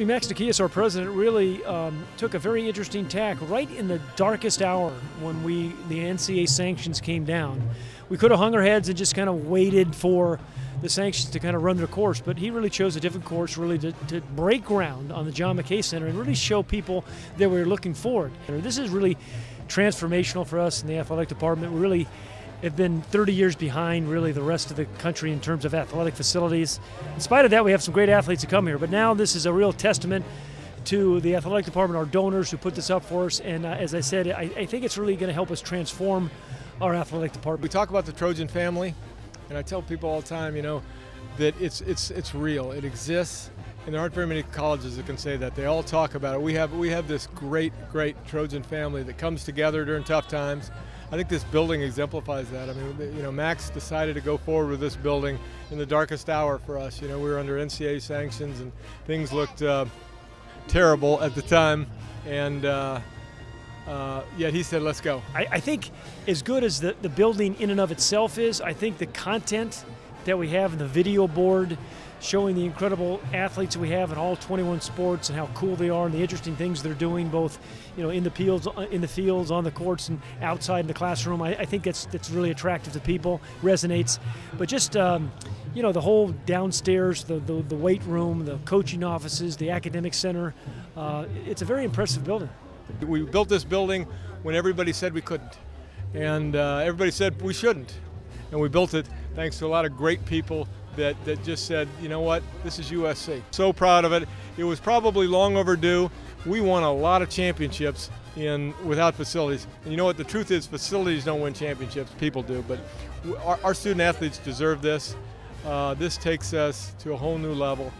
Certainly, Max Nikias, our president, really um, took a very interesting tack right in the darkest hour when we the NCAA sanctions came down. We could have hung our heads and just kind of waited for the sanctions to kind of run their course, but he really chose a different course, really to, to break ground on the John McKay Center and really show people that we were looking forward. This is really transformational for us in the athletic department. We really have been 30 years behind really the rest of the country in terms of athletic facilities. In spite of that, we have some great athletes who come here, but now this is a real testament to the athletic department, our donors who put this up for us, and uh, as I said, I, I think it's really going to help us transform our athletic department. We talk about the Trojan family, and I tell people all the time, you know, that it's it's it's real. It exists, and there aren't very many colleges that can say that. They all talk about it. We have we have this great great Trojan family that comes together during tough times. I think this building exemplifies that. I mean, you know, Max decided to go forward with this building in the darkest hour for us. You know, we were under NCAA sanctions and things looked uh, terrible at the time, and uh, uh, yet he said, let's go. I, I, think as good as the, the building in and of itself is, I think the content that we have in the video board showing the incredible athletes we have in all 21 sports and how cool they are and the interesting things they're doing both you know in the fields in the fields on the courts and outside in the classroom. I, I think that's that's really attractive to people resonates. But just um, you know the whole downstairs the, the, the weight room the coaching offices the academic center uh, it's a very impressive building. We built this building when everybody said we couldn't. And uh, everybody said we shouldn't and we built it thanks to a lot of great people that, that just said, you know what, this is USC. So proud of it. It was probably long overdue. We won a lot of championships in without facilities. And you know what, the truth is facilities don't win championships, people do, but our, our student athletes deserve this. Uh, this takes us to a whole new level.